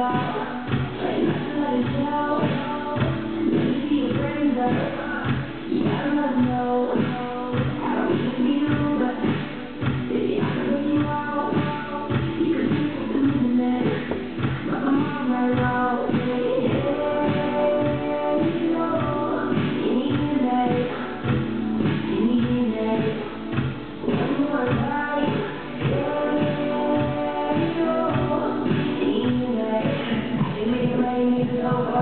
love.